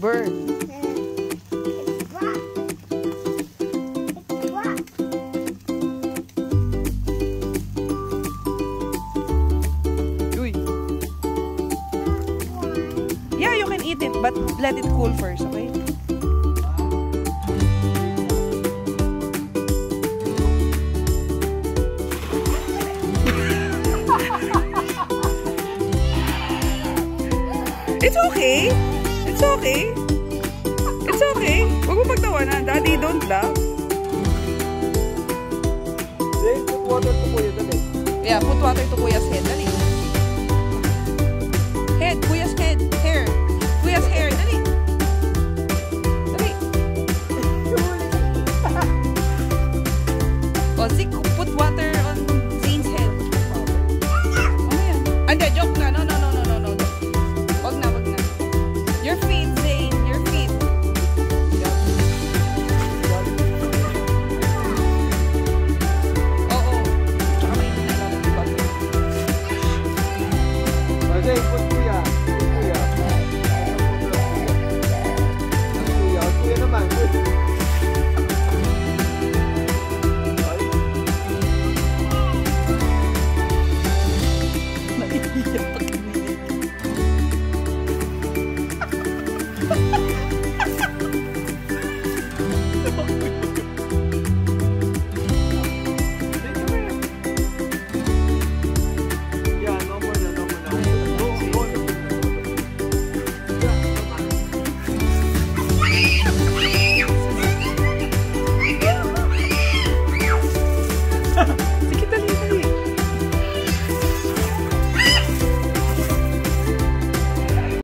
bird. It's. It's. Yeah, you can eat it, but let it cool first, okay? It's okay. It's okay. It's okay. Huwag mo pagtawanan. Daddy, don't laugh. Jay, put water to Kuya. Dali. Yeah, put water to Kuya's head. Dali. Head. Kuya's head. Hair. Kuya's hair. Dali. Dali. o, oh, si Kuya.